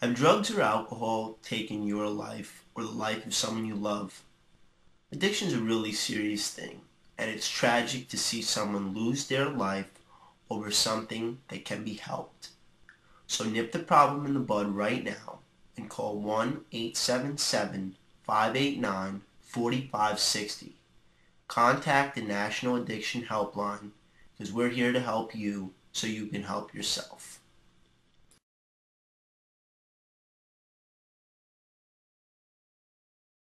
Have drugs or alcohol taken your life or the life of someone you love? Addiction is a really serious thing, and it's tragic to see someone lose their life over something that can be helped. So nip the problem in the bud right now and call 1-877-589-4560. Contact the National Addiction Helpline because we're here to help you so you can help yourself.